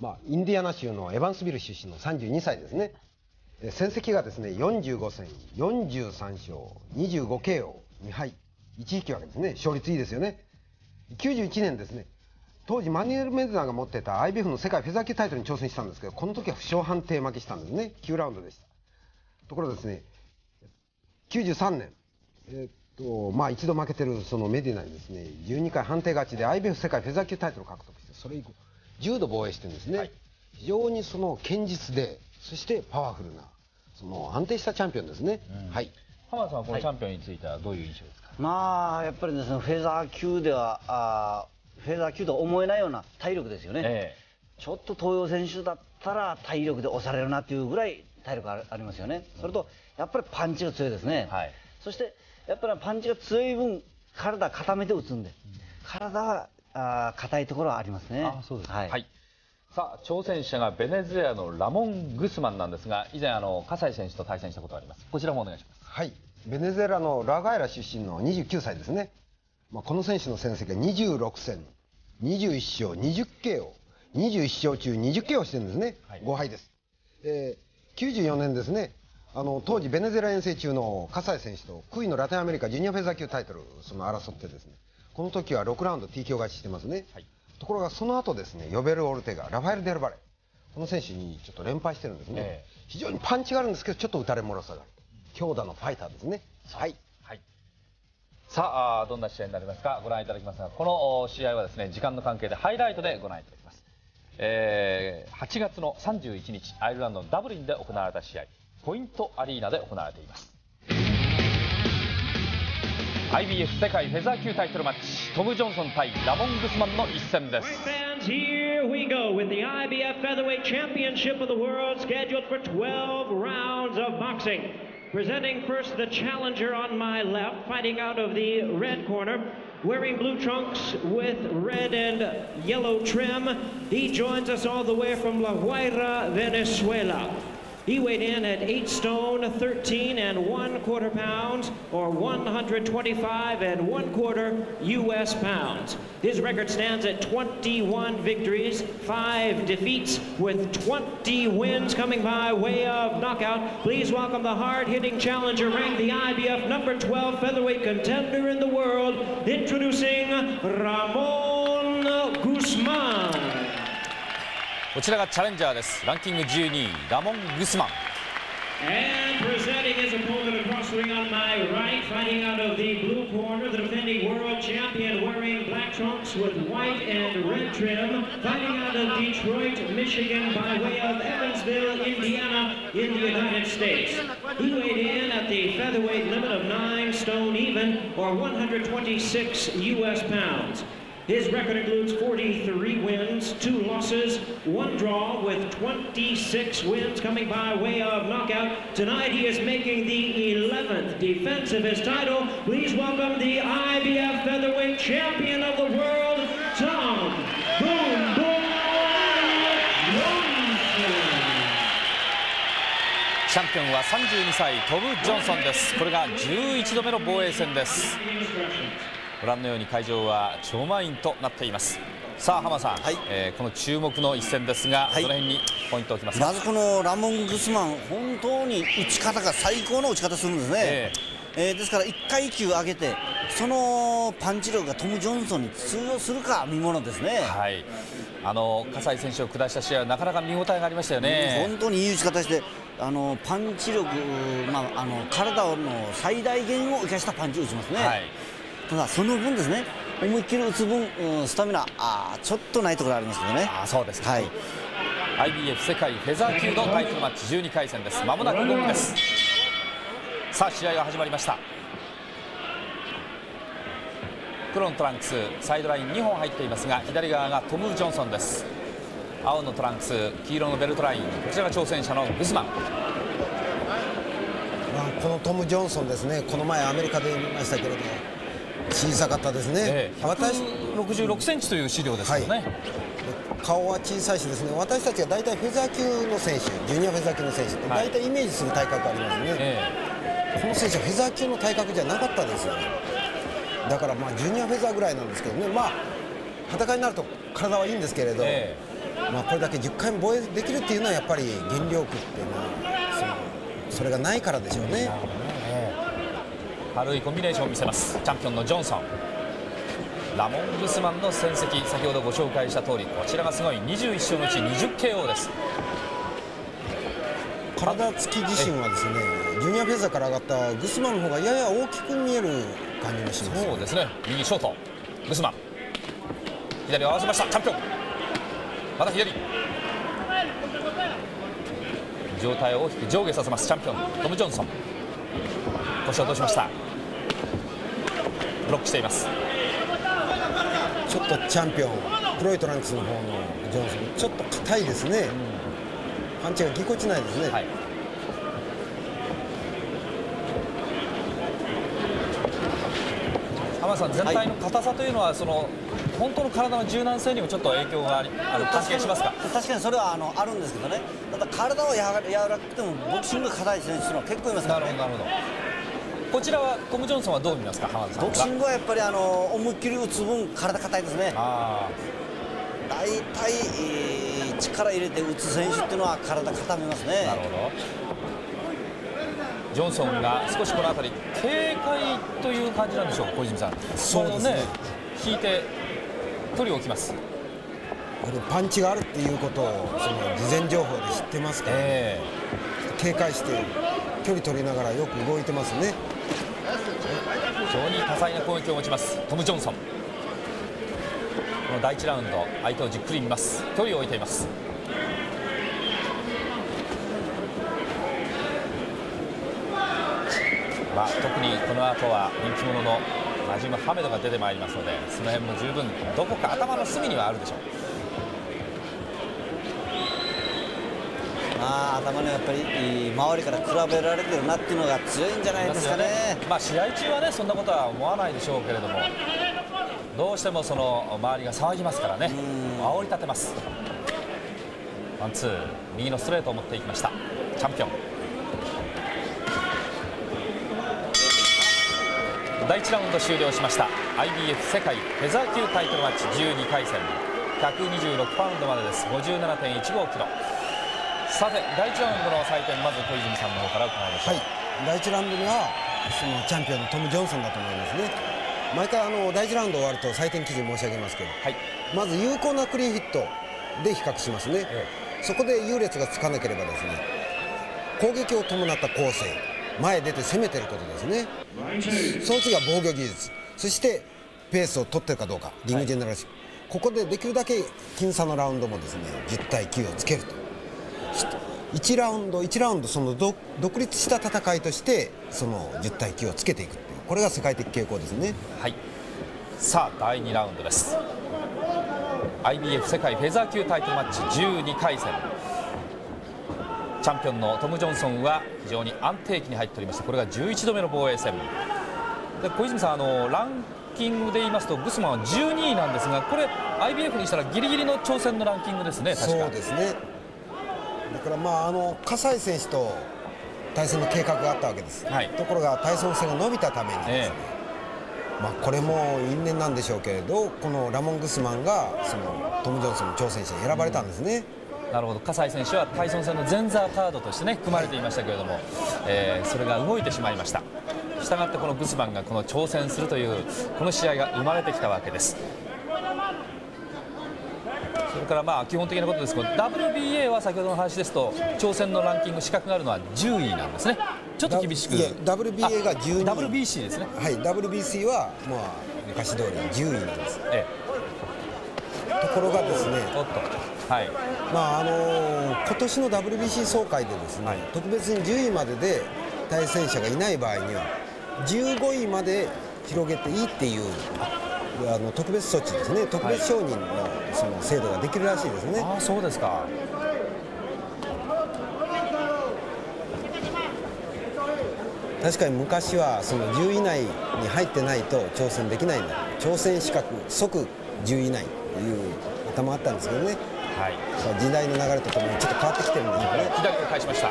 まあ、インディアナ州のエヴァンスビル出身の32歳ですね。戦績がですね、45戦、43勝、25KO、2敗、1引き分けですね。勝率いいですよね。91年ですね、当時マニュエル・メズナーが持ってた IBF の世界フェザー級タイトルに挑戦したんですけど、この時は負傷判定負けしたんですね。9ラウンドでした。ところですね、93年、えー、っと、まあ一度負けてるそのメディナにですね、12回判定勝ちで IBF 世界フェザー級タイトルを獲得して、それ以降、10度防衛してるんですね。はい、非常にその堅実で、そしてパワフルな、その安定したチャンピオンですね。うん、はい。浜田さんはこのチャンピオンについてはどういう印象ですか、はい、まあ、やっぱりですね、フェザー級では、あフェザー級とは思えないような体力ですよね。えちょっと東洋選手だったら体力で押されるなっていうぐらい体力ありますよね。それと、やっぱりパンチが強いですね。はい、そして、やっぱりパンチが強い分、体固めて打つんで、体はあ硬いところはありますね。あそうですはい、はい。さあ挑戦者がベネズエラのラモン・グスマンなんですが以前あの葛西選手と対戦したことがあります。こちらもお願いします。はい。ベネズエラのラガイラ出身の29歳ですね、まあ、この選手の戦績は26戦。21勝 20KO 21勝中 20KO してるんですね、はい、5敗です、えー、94年ですね。あの当時ベネズエラ遠征中の葛西選手とクイのラテンアメリカジュニアフェザー級タイトルその争ってですねこの時は6ラウンド TKO 勝ちしてますね、はい。ところがその後ですねヨベル・オルテガラファエル・デルバレ。この選手にちょっと連敗してるんですね、えー、非常にパンチがあるんですけどちょっと打たれもろさがある。強打のファイターですね。はい、はい、さあどんな試合になりますか？ご覧いただきますがこの試合はですね時間の関係でハイライトでご覧いただきます、えー、8月の31日アイルランドのダブリンで行われた試合。ポイントアリーナで行われています IBF 世界フェザー級タイトルマッチトム・ジョンソン対ラモン・グスマンの一戦です Here we go with the IBF Featherweight Championship of the World scheduled for 12 rounds of boxing. Presenting first the challenger on my left, fighting out of the red corner, wearing blue trunks with red and yellow trim. He joins us all the way from La Guaira, Venezuela. He weighed in at 8 stone, 13 and 1 quarter pounds, or 125 and 1 quarter U.S. pounds. His record stands at 21 victories, 5 defeats, with 20 wins coming by way of knockout. Please welcome the hard-hitting challenger, ranked the IBF number 12 featherweight contender in the world, introducing Ramon Guzman. こちらがチャレンジャーですランキング12位ラモン・グスマン And presenting his opponent across the ring on my right, fighting out of the blue corner, the defending world champion wearing black trunks with white and red trim, fighting out of Detroit, Michigan by way of Evansville, Indiana in the United States. He weighed in at the featherweight limit of 9 stone even, or 126 U.S. pounds. His record includes 43 wins, two losses, one draw, with 26 wins coming by way of knockout. Tonight he is making the 11th defense of his title. Please welcome the IBF featherweight champion of the world, Tom Boom Boom Johnson. チャンピオンは32歳トム・ジョンソンですこれが11度目の防衛戦です ご覧のように会場は超満員となっています。さあ浜さん、はい、えー、この注目の一戦ですが、はい、どの辺にポイントを置きますまずこのラモン・グスマン本当に打ち方が最高の打ち方するんですね、えー、えー、ですから1階級上げてそのパンチ力がトム・ジョンソンに通用するか見ものですね。はい。あの葛西選手を下した試合はなかなか見応えがありましたよね。本当にいい打ち方してあのパンチ力、まあ、あの体の最大限を生かしたパンチを打ちますね、はいただその分ですね思いっきり打つ分、うん、スタミナあちょっとないところありますけどね。あそうですはい。IBF 世界フェザー級のタイトルマッチ12回戦です。まもなく5分です。さあ試合が始まりました。黒のトランクスサイドライン2本入っていますが左側がトム・ジョンソンです。青のトランクス黄色のベルトライン。こちらが挑戦者のグスマン。まあ、このトム・ジョンソンですね。この前アメリカで見ましたけれど小さかったですね、えー、166センチという資料ですよね、はい、顔は小さいしですね。私たちが大体フェザー級の選手ジュニアフェザー級の選手って大体イメージする体格ありますね、えー、この選手はフェザー級の体格じゃなかったですよね。だからまあジュニアフェザーぐらいなんですけどね。まあ戦いになると体はいいんですけれど、えー、まあ、これだけ10回も防衛できるっていうのはやっぱり原力っていうのはそのそれがないからでしょうね。ね軽いコンビネーションを見せます。チャンピオンのジョンソン。ラモン・グスマンの戦績。先ほどご紹介した通りこちらがすごい。21勝のうち 20KO です。体つき自身はですねジュニアフェザーから上がったグスマンの方がやや大きく見える感じもします、そうですね。右ショート。グスマン。左を合わせました。チャンピオン。また左。状態を大きく上下させます。チャンピオン。トム・ジョンソン腰を落としました。ブロックしています。ちょっとチャンピオン黒いトランクスの方のジョンソンちょっと硬いですね、うんパンチがぎこちないですね、はい、浜田さん全体の硬さというのは、その本当の体の柔軟性にもちょっと影響がありあの関係しますか？確かにそれはあのあるんですけどね。ただ体はや柔らかくてもボクシングが硬い選手の結構いますから、ね、なるほどなるほどこちらはトム・ジョンソンはどう見ますか浜田さんボクシングはやっぱりあの思いっきり打つ分体硬いですね。大体、えー、力入れて打つ選手っていうのは体固めますね。なるほど。ジョンソンが少しこの辺り警戒という感じなんでしょうか小泉さん。そうですね。引いて距離を置きますパンチがあるっていうことをその事前情報で知ってますから、ね、えー、警戒して距離取りながらよく動いてます。ね非常に多彩な攻撃を持ちますトム・ジョンソン。この第1ラウンド相手をじっくり見ます。距離を置いています。まあ、特にこの後は人気者のナジム・ハメドが出てまいりますのでその辺も十分どこか頭の隅にはあるでしょう。まあ、頭のやっぱり周りから比べられてるなっていうのが強いんじゃないですかね。ねまあ、試合中はねそんなことは思わないでしょうけれどもどうしてもその周りが騒ぎますからね。煽り立てます。ワンツー。右のストレートを持っていきました。チャンピオン。第1ラウンド終了しました。IBF 世界フェザー級タイトルマッチ12回戦。126パウンドまでです。57.15キロさて第1ラウンドの採点まず小泉さんの方から伺いましょう、はい、第1ラウンドにはそのチャンピオンのトム・ジョンソンだと思いますね。毎回あの第1ラウンド終わると採点記事申し上げますけど、はい、まず有効なクリーンヒットで比較しますね、ええ、そこで優劣がつかなければですね攻撃を伴った構成前出て攻めてることですね。その次は防御技術。そしてペースを取ってるかどうか。リングジェネラルシ、はい、ここでできるだけ僅差のラウンドもですね10対9をつけると1ラウンド1ラウンドその独立した戦いとしてその10対9をつけていくこれが世界的傾向ですね。はい。さあ第2ラウンドです。IBF 世界フェザー級タイトルマッチ12回戦。チャンピオンのトム・ジョンソンは非常に安定期に入っておりましてこれが11度目の防衛戦。で小泉さんあのランキングで言いますとグスマンは12位なんですがこれ IBF にしたらギリギリの挑戦のランキングですねそうですねだからまああの葛西選手と対戦の計画があったわけです、はい、ところが対戦戦が伸びたためにですね、ええ、まあ、これも因縁なんでしょうけれどこのラモン・グスマンがそのトム・ジョンソンの挑戦者に選ばれたんですね。うん、なるほど。葛西選手は対戦戦の前座カードとしてね組まれていましたけれども、はい、えー、それが動いてしまいました。したがってこのグスマンがこの挑戦するというこの試合が生まれてきたわけですからまあ基本的なことです。けど WBA は先ほどの話ですと挑戦のランキング資格があるのは10位なんですね。ちょっと厳しく。WBA が12位。WBC ですね。はい WBC はまあ昔通り10位なんです、ええ、ところがですねおっと。はい。まああのー、今年の WBC 総会でですね、はい、特別に10位までで対戦者がいない場合には15位まで広げていいっていうあの特別措置ですね。特別承認のその制度ができるらしいですね。あそうですか。確かに昔はその10位以内に入ってないと挑戦できないんだ。挑戦資格即10位以内という頭あったんですけどね、はい、時代の流れとともにちょっと変わってきてるんですよね。左を返しました。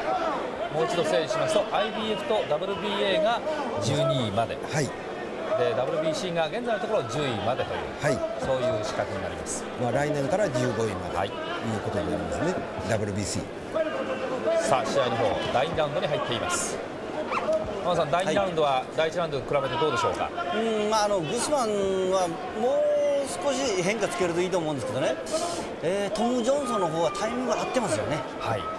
もう一度整理しますと IBF と WBA が12位まで、はい、で WBC が現在のところ10位までという、はい、そういう資格になります、まあ、来年から15位まで、はい、いうことになりますね。WBC さあ試合の方第2ラウンドに入っています。浜さん第2ラウンドは第1ラウンドと比べてどうでしょうか、うんまあ、あのグスマンはもう少し変化つけるといいと思うんですけどね、えー、トム・ジョンソンの方はタイミング合ってますよね。はい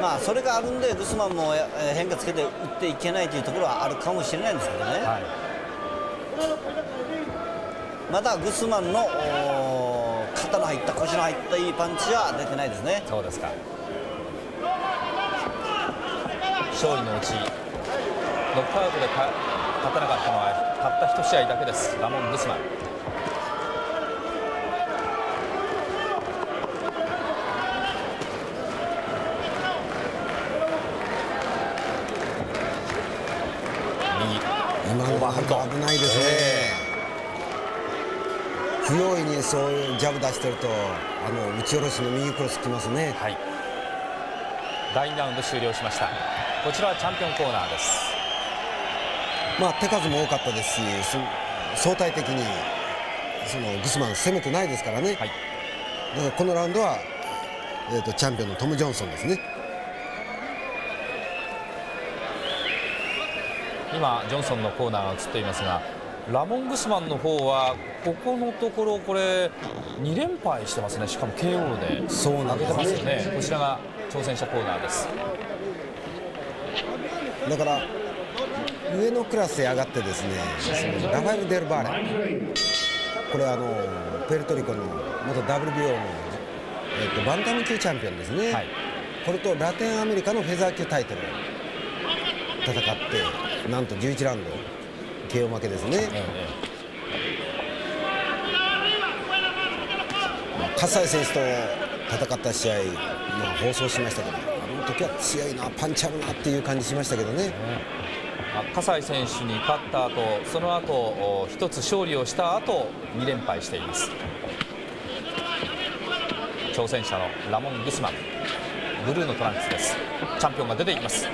まあ、それがあるんでグスマンも変化つけて打っていけないというところはあるかもしれないんですけどね、はい、まだグスマンの肩の入った腰の入ったいいパンチは出てないですね。そうですか。勝利のうちノックアウトで勝たなかったのはたった1試合だけです。ラモン・グスマン危ないですね、えー、不用意にそういうジャブ出してるとあの打ち下ろしの右クロスきますね、はい、第2ラウンド終了しました。こちらはチャンピオンコーナーです。まあ手数も多かったですし相対的にそのグスマン攻めてないですからね、はい、だからこのラウンドは、えーとチャンピオンのトム・ジョンソンですね今ジョンソンのコーナーが映っていますがラモン・グスマンの方はここのところこれ2連敗してますね。しかも KO でそう投げてますよね。こちらが挑戦者コーナーです。だから上のクラスへ上がってですねラファエル・デル・バーレ。これあのプエルトリコの元 WBO の、えーと、バンタム級チャンピオンですね、はい、これとラテンアメリカのフェザー級タイトル戦ってなんと11ラウンド。KO 負けですね、葛西選手と戦った試合、まあ、放送しましたけどあの時は強いなパンチあるなっていう感じしましたけどね。葛西選手に勝った後その後一つ勝利をした後2連敗しています。挑戦者のラモン・グスマン。ブルーのトランクスです。チャンピオンが出ていきます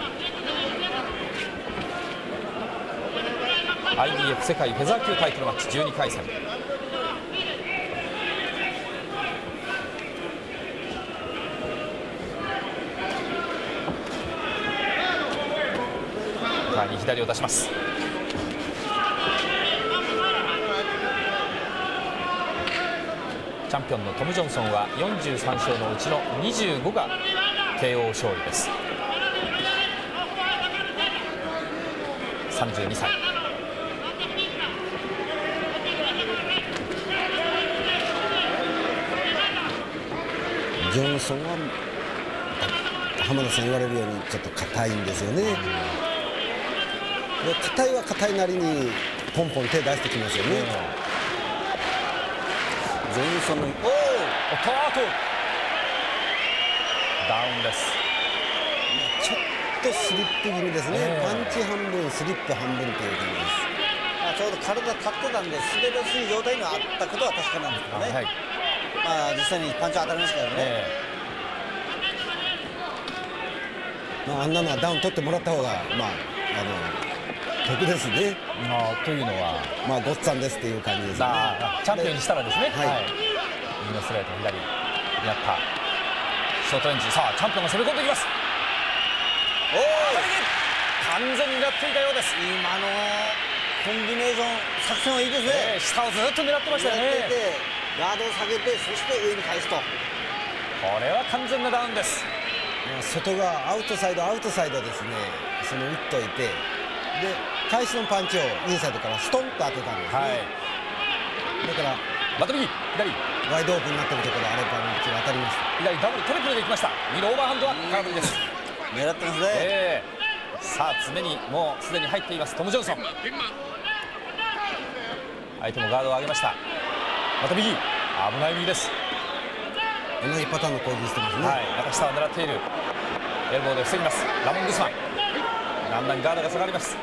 IBF 世界フェザー級タイトルマッチ12回戦前に左を出します。チャンピオンのトム・ジョンソンは43勝のうちの25が KO 勝利です。32歳。ジョンソンは浜田さん言われるようにちょっと硬いんですよね。硬いは硬いなりにポンポン手出してきますよね、ジョンソンのおおトートダウンです。ちょっとスリップ気味ですね、えー、パンチ半分スリップ半分という感じです。まあ、ちょうど体立ってたんで滑りやすい状態にはあったことは確かなんですけどね、はいまあ、実際にパンチ当たりましたけどね、えー、まあ、あんなのはダウン取ってもらった方が、まあ、あの得ですね。まあ、というのは、まあ、ごっつぁんですっていう感じですね。チャンピオンにしたらですね、はい、はい、右のストレート、左。やった、ショートレンジ、さあ、チャンピオンが攻め込んでいきます。おお、完全にやっていたようです。今のコンビネーション作戦はいいですね、えー、下をずっと狙ってましたよね。ガードを下げてそして上に返すと。これは完全なダウンです。外側アウトサイドアウトサイドですね。その打っといて。で返しのパンチをインサイドからストンと当てたんですね、はい、だからバト右左。ワイドオープンになってるところあれパンチが当たりました左ダブルトリプルでいきました。ミドオーバーハンドは空振りです。狙ってますね、えー、さあ常にもうすでに入っていますトム・ジョンソン。相手もガードを上げましたまた右。危ない右です。同じパターンの攻撃してますね。はい。中下を狙っている。エルボーで防ぎます。ラモン・グスマン。だんだんガードが下がります。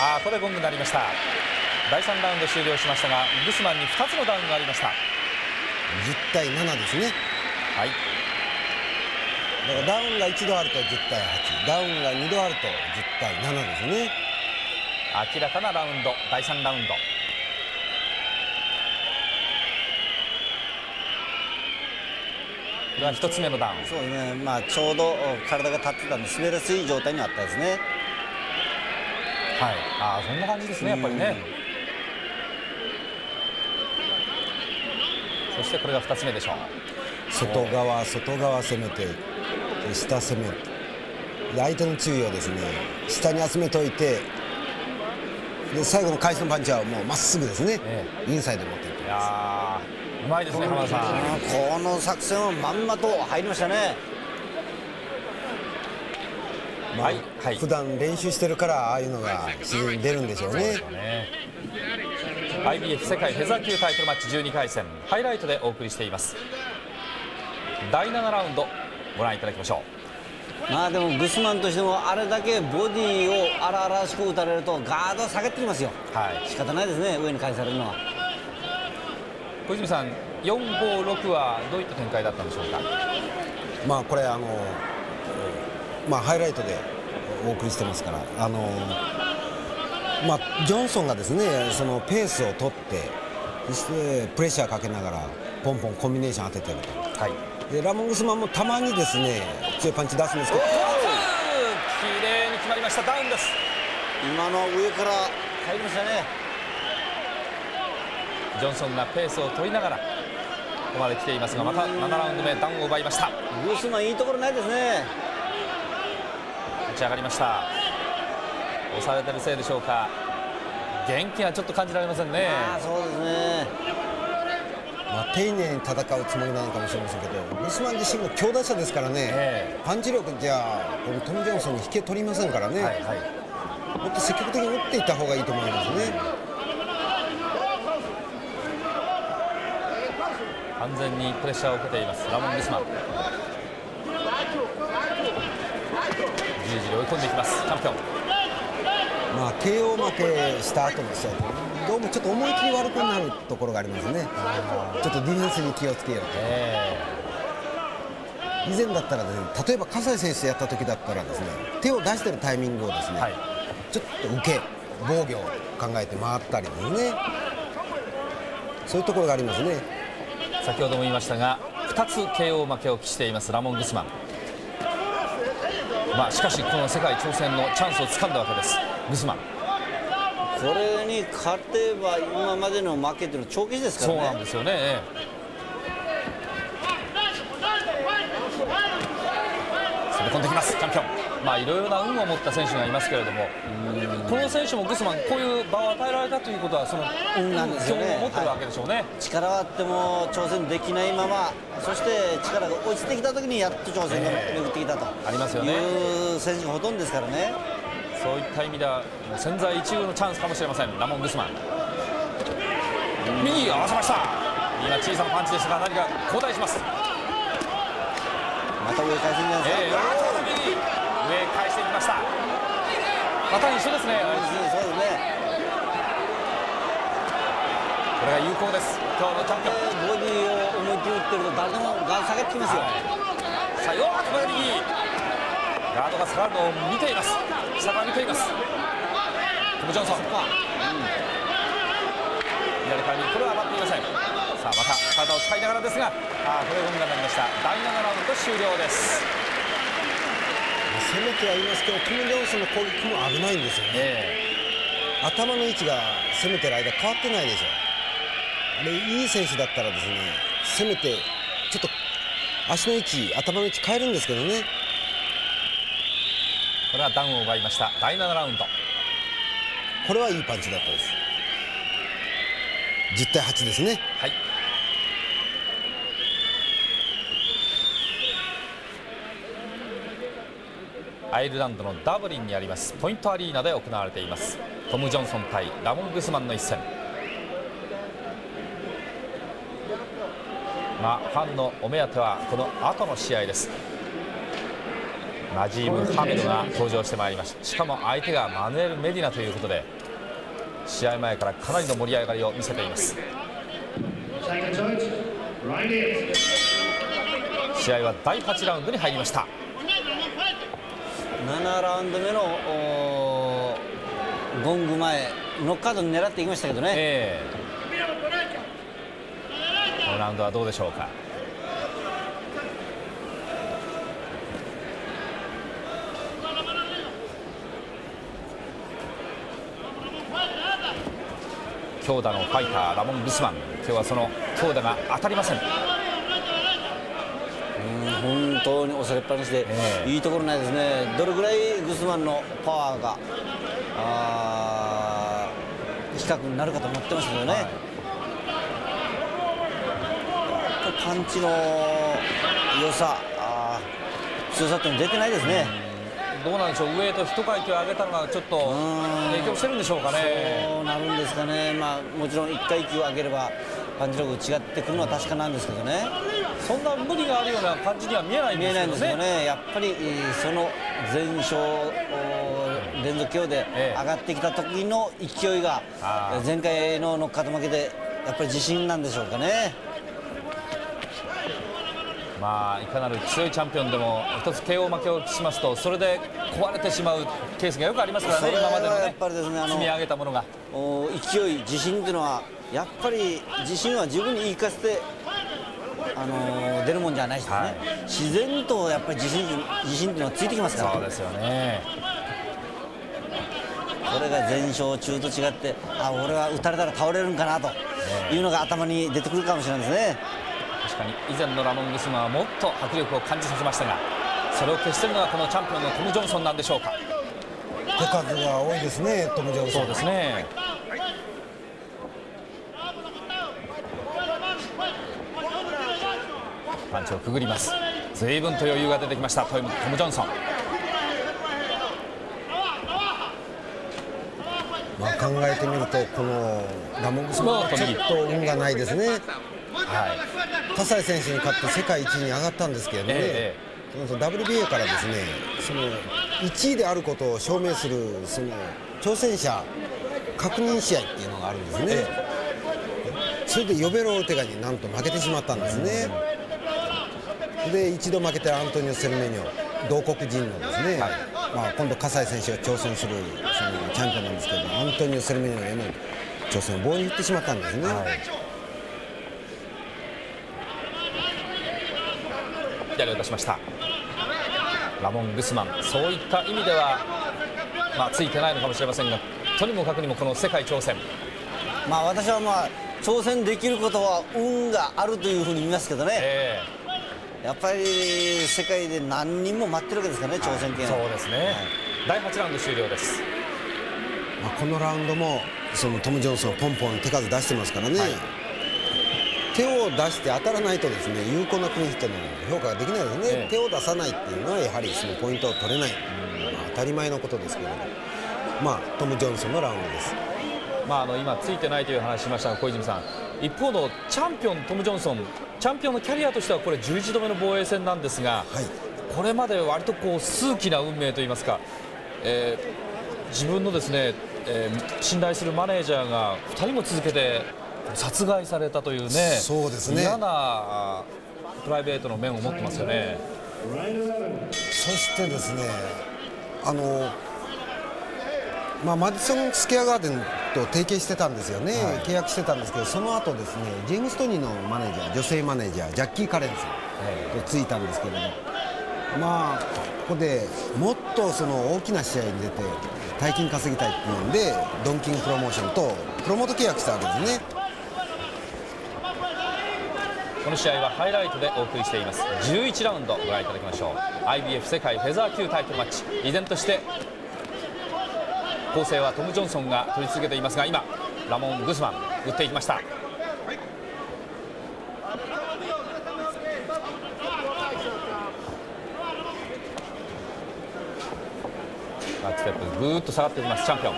ああこれゴングになりました。第3ラウンド終了しましたがグスマンに2つのダウンがありました。10対7ですね。はい。からダウンが1度あると10対8ダウンが2度あると10対7ですね明らかなラウンド第3ラウンド。これは1つ目のダウン。そうですね、まあ、ちょうど体が立ってたんで滑りやすい状態にあったですね。はい。ああそんな感じですねやっぱりね。そしてこれが2つ目でしょう。外側外側攻めて下攻めて相手の注意をですね。下に集めといてで最後の回転パンチはもうまっすぐですね、ええ、インサイド持っていってます。うまいですね浜田さん。この作戦はまんまと入りましたね。まあ、はい。はい、普段練習してるからああいうのが自然に出るんでしょうね。ね IBF 世界フェザー級タイトルマッチ12回戦ハイライトでお送りしています。第7ラウンドご覧いただきましょうまあでもグスマンとしてもあれだけボディを荒々しく打たれるとガード下げてきますよ。はい。仕方ないですね上に返されるのは。小泉さん456はどういった展開だったんでしょうか？まあこれあのまあハイライトでお送りしてますからあのまあ、ジョンソンがですねそのペースを取ってそしてプレッシャーかけながらポンポンコンビネーション当ててると、はい、でラモングスマンもたまにですね強いパンチ出すんですけど。綺麗に決まりました。ダウンです。今の上から。入りましたね。ジョンソンがペースを取りながらここまで来ていますがまた7ラウンド目ダウンを奪いました。グスマンいいところないですね。立ち上がりました。押されてるせいでしょうか。元気がちょっと感じられませんね。そうですねまあ、丁寧に戦うつもりなのかもしれませんけどグスマン自身も強打者ですからね、えー、パンチ力じゃこのトム・ジョンソンに引け取りませんからね、はいはい、もっと積極的に打っていった方がいいと思いますね。完全にプレッシャーを受けていますラモン・グスマン。じりじり追い込んでいきますチャンピオン。まあ、KO 負けした後の試合どうもちょっと思い切り悪くなるところがありますね。ちょっとディフェンスに気をつけようと、以前だったら、ね、例えば葛西選手やった時だったらですね手を出してるタイミングをですね、はい、ちょっと受け防御を考えて回ったりですね。そういうところがありますね。先ほども言いましたが2つ KO 負けを喫していますラモン・グスマン。まあ、しかしこの世界挑戦のチャンスをつかんだわけです。グスマンこれに勝てば今までの負けというのは帳消しですからね。そうなんですよね。攻め込んできますチャンピオン。まあいろいろな運を持った選手がいますけれども。この選手もグスマンこういう場を与えられたということはその運なんですよね。持ってるわけでしょうね、はい、力はあっても挑戦できないままそして力が落ちてきた時にやっと挑戦が巡ってきたと、えー、ありますよね。いう選手がほとんどですからねそういった意味では潜在一遇のチャンスかもしれません。ラモン・グスマン。右合わせました。今小さなパンチですが何か交代します。また上返すんじゃないですか、えー、右。上返していきました。また一緒ですね。そうですね。これが有効です。今日のチャンピオン。ボディを思いっきり打ってると誰でもガン下げてきますよ、はい、さあよーここで右ガードが下がるのを見ています下が見ていますトム・ジョンソン、うん、左から右。これは上がっていません。さあまた体を使いながらですがあこれゴムがなりました。第7ラウンド終了です。攻めてはいますけどトム・ジョンソンの攻撃も危ないんですよね、えー、頭の位置が攻めてる間変わってないでしょ。あれいい選手だったらですね攻めてちょっと足の位置頭の位置変えるんですけどねこれはダウンを奪いました。第7ラウンド。これはいいパンチだったです。10対8ですね。はい。アイルランドのダブリンにあります。ポイントアリーナで行われています。トム・ジョンソン対ラモン・グスマンの一戦。まあファンのお目当てはこの後の試合ですナジーム・ハメドが登場してまいりました。しかも相手がマヌエル・メディナということで試合前からかなりの盛り上がりを見せています。試合は第8ラウンドに入りました。7ラウンド目のゴング前ノックアウト狙っていきましたけどね、えー、このラウンドはどうでしょうか強打のファイターラモン・グスマン。今日はその強打が当たりません。本当に押されっぱなしで、えー、いいところないですね。どれぐらいグスマンのパワーが比較になるかと思ってましたけどね、はい、パンチの良さ強さっていうの出てないですね。どうなんでしょう、上と一階級上げたのがちょっと影響してるんでしょうかね。そうなるんですかね、まあ、もちろん1階級上げればパンチ力違ってくるのは確かなんですけどね。そんな無理があるような感じには見えないんですよね。ですよね。やっぱりその前勝連続 KO で上がってきた時の勢いが前回のノックアウト負けでやっぱり自信なんでしょうかね。まあ、いかなる強いチャンピオンでも一つ KO 負けをしますとそれで壊れてしまうケースがよくありますからね今までの、ね、やっぱりですね積み上げたものが勢い自信っていうのはやっぱり自信は自分に言い聞かせてあのー、出るもんじゃないですね、はい、自然とやっぱり自信自信っていうのはついてきますから。そうですよね。これが前勝中と違ってあ俺は打たれたら倒れるんかなというのが頭に出てくるかもしれないですね。確かに以前のラモン・グスマンはもっと迫力を感じさせましたがそれを消しているのはこのチャンピオンのトム・ジョンソンなんでしょうか。手数が多いですねトム・ジョンソン。そうですね。パンチをくぐります。随分と余裕が出てきましたトム・ジョンソン。まあ、考えてみるとこのラモングスマンはちょっと運がないですね。はい、葛西選手に勝って世界一に上がったんですけどね、ええ、その WBA からですねその1位であることを証明するその挑戦者確認試合っていうのがあるんですね、え、それでヨベロ・オテガになんと負けてしまったんですね、で一度負けてアントニオ・セルメニョ同国人のですね、はい、まあ、今度葛西選手が挑戦するそのチャンピオンなんですけどアントニオ・セルメニョへの挑戦を棒に振ってしまったんですね。はい左を出しました。ラモン・グスマン。そういった意味では、まあ、ついてないのかもしれませんがとにもかくにもこの世界挑戦。まあ私はまあ挑戦できることは運があるというふうに見ますけどね、えー、やっぱり世界で何人も待ってるわけですからね、挑戦権そうですね、はい、第8ラウンド終了です、まあ、このラウンドもそのトム・ジョンソンポンポン手数出してますからね、はい手を出して当たらないとですね有効なクリーンヒットの評価ができないですね、ええ、手を出さないっていうのはやはりそのポイントを取れない、まあ、当たり前のことですけれども、まあ、トム・ジョンソンのラウンドです。まあ、あの今、ついてないという話しましたが小泉さん。一方のチャンピオントム・ジョンソン。チャンピオンのキャリアとしてはこれ11度目の防衛戦なんですが、はい、これまで割とこう数奇な運命といいますか、えー、自分のですね、えー、信頼するマネージャーが2人も続けて殺害されたというねそうですね。嫌なプライベートの面を持ってますよね。そしてですねあのまあ、マディソン・スケアガーデンと提携してたんですよね、はい、契約してたんですけどその後ですねジェームス・トニーのマネージャー女性マネージャージャッキー・カレンさんとついたんですけれども、まあここでもっとその大きな試合に出て大金稼ぎたいっていうんでドンキングプロモーションとプロモート契約したわけですねこの試合はハイライトでお送りしています。11ラウンドご覧いただきましょう。IBF 世界フェザー級タイトルマッチ。依然として構成はトム・ジョンソンが取り続けていますが今ラモン・グスマン打っていきました。バックステップぐーっと下がっていきますチャンピオン。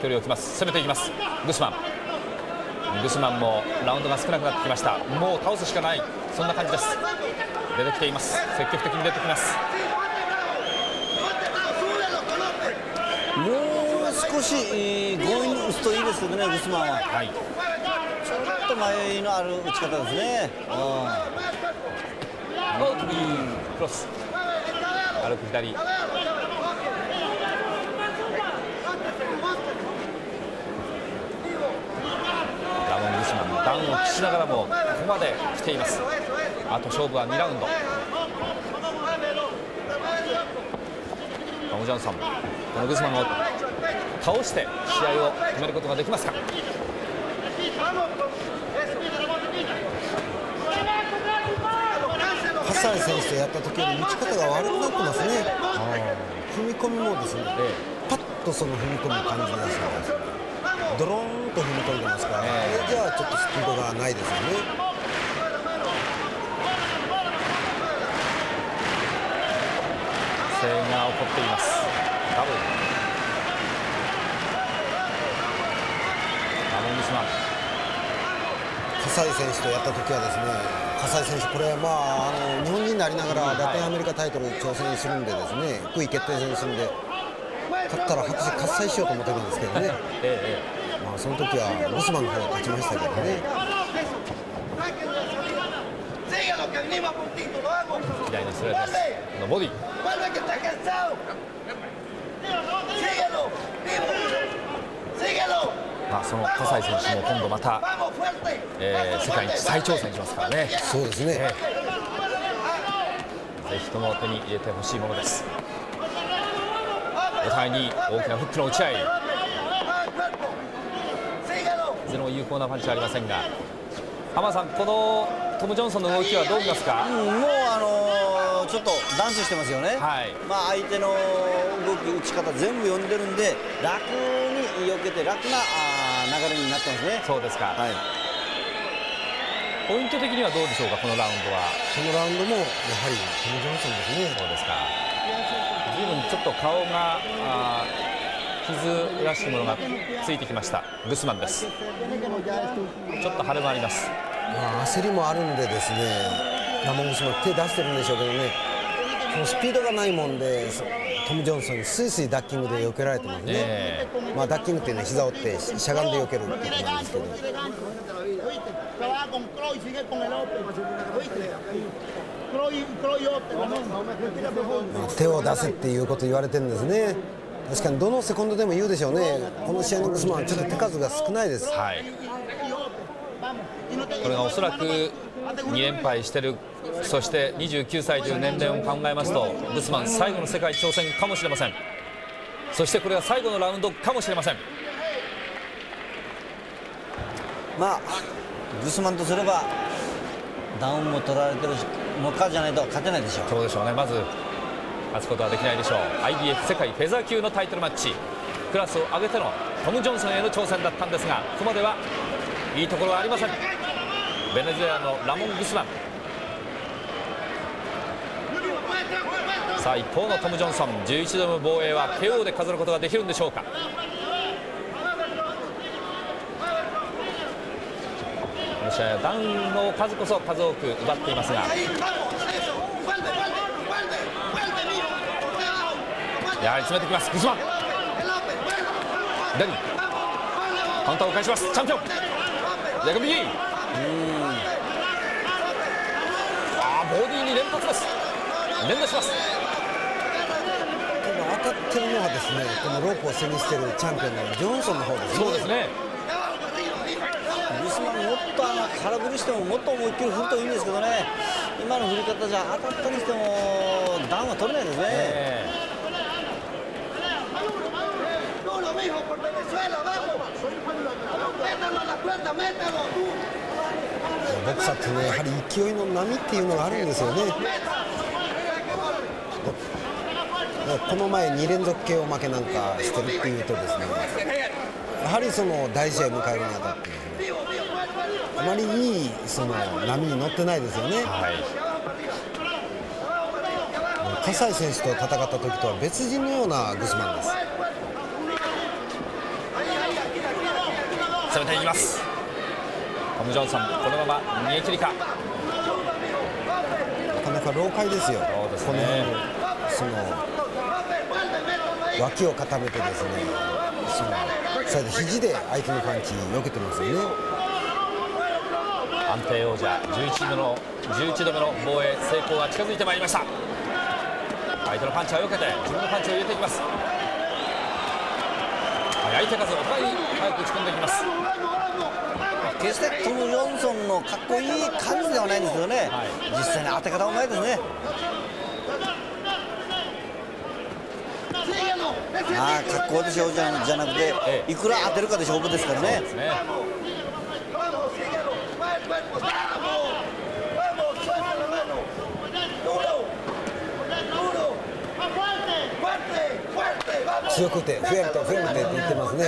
距離を置きます。攻めていきます。グスマン。グスマンもラウンドが少なくなってきました。もう倒すしかない。そんな感じです。出てきています。積極的に出てきます。もう少し強引に打つといいですけどねグスマンは、はい、ちょっと迷いのある打ち方ですね。クロス。歩く左ラモン・グスマンダウンを期しながらもここまで来ています。あと勝負は2ラウンド。ジョンソンこのグスマンを倒して試合を決めることができますか？ハサイ選手とやった時より打ち方が悪くなってますね。踏み込みもですね、ええ、パッとその踏み込む感じですねドローンと踏み込んでますから、えー、じゃあちょっとスピードがないですよね。声援が起こっています。ダブルラモン・グスマン葛西選手とやった時はですね葛西選手、これ、まあ、あの日本人でありながらラテンアメリカタイトルに挑戦するんでですね、福井決定戦するんで勝ったら拍手喝采しようと思ってるんですけどね、ええまあ、その時はボスマンの方が勝ちましたけどね。左のストレートですのボディまあ、その葛西選手も今度また、えー、世界一再挑戦しますからね。そうですね、えー、ぜひとも手に入れてほしいものです。お互いに大きなフックの打ち合い。いずれも有効なパンチはありませんが、浜さん、このトム・ジョンソンの動きはどう見ますか、うん、もう、あのー、ちょっとダンスしてますよね、はい、まあ、相手の動き、打ち方全部読んでるんで、楽に避けて、楽なあ流れになってますね。そうですか、はい、ポイント的にはどうでしょうか、このラウンドは。このラウンドもやはりトム・ジョンソンですね。そうですか。随分ちょっと顔があ傷らしきものがついてきましたグスマンですちょっと腫れもありますまあ、焦りもあるんでですねラモングスも手出してるんでしょうけどねこのスピードがないもんでトム・ジョンソンにスイスイダッキングで避けられてますね、えー、まあ、ダッキングっていうのは膝を折ってしゃがんで避けるってことなんですけど。まあ、手を出せっていうこと言われてるんですね確かにどのセコンドでも言うでしょうね。この試合のグスマンはちょっと手数が少ないです、はい。これがおそらく2連敗してるそして29歳という年齢を考えますとグスマン最後の世界挑戦かもしれません。そしてこれが最後のラウンドかもしれません。まあグスマンとすればダウンも取られてるのかじゃないと勝てないでしょう。そうでしょうね。まず勝つことはできないでしょう。IBF 世界フェザー級のタイトルマッチ。クラスを上げてのトム・ジョンソンへの挑戦だったんですがここまではいいところはありません。ベネズエラのラモン・グスマン。さあ一方のトム・ジョンソン11度の防衛は KO で飾ることができるんでしょうか。この試合はダウンの数こそ数多く奪っていますが。やはり詰めてきます。グスマン。左カウンターを返します。チャンピオン。あボディに連発です。連打します。当たってるのはですねこのロープを背にしているチャンピオンのジョンソンの方ですね。そうですね。グスマンもっと空振りしてももっと思いっきり振るといいんですけどね。今の振り方じゃ当たったにしてもダウンは取れないですね、え。ーボクサーってねやはり勢いの波っていうのがあるんですよね。この前2連続 KO 負けなんかしてるっていうとですねやはりその大試合迎えるにあたってあまりいいその波に乗ってないですよね、はい、葛西選手と戦った時とは別人のようなグスマンです攻めていきます。トム・ジョンソンこのまま逃げ切りか。なかなか老快ですよ。そうですね。その脇を固めてですねその最後肘で相手のパンチ避けてますよね。安定王者11度の11度目の防衛成功が近づいてまいりました。相手のパンチをよけて自分のパンチを入れていきます速い手数お互いに早く打ち込んでいきます。決してトム・ジョンソンのかっこいい感じではないんですけどね、はい、実際に当て方うまいですね。ああ格好で勝負じゃなくて、ええ、いくら当てるかで勝負ですからね。強くてフェアとフェアって言ってますね。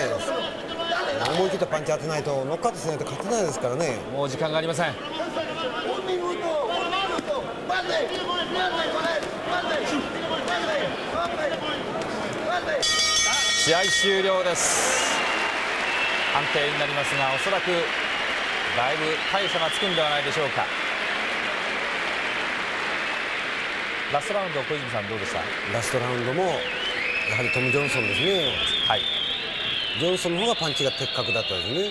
思い切ったパンチ当てないとノックアウトしないと勝てないですからね。もう時間がありません。試合終了です。判定になりますがおそらくだいぶ大差がつくんではないでしょうか。ラストラウンド小泉さんどうでした？ラストラウンドもやはりトム・ジョンソンですね。はい。ジョンソンの方がパンチが的確だったですね。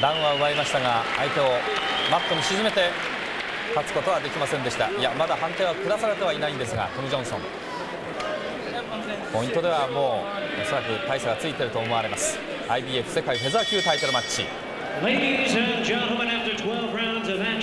ダウンは奪いましたが相手をマットに沈めて勝つことはできませんでした。いやまだ判定は下されてはいないんですがトム・ジョンソン。ポイントではもうおそらく大差がついていると思われます。IBF 世界フェザー級タイトルマッチ Ladies and gentlemen, after 12 rounds of action,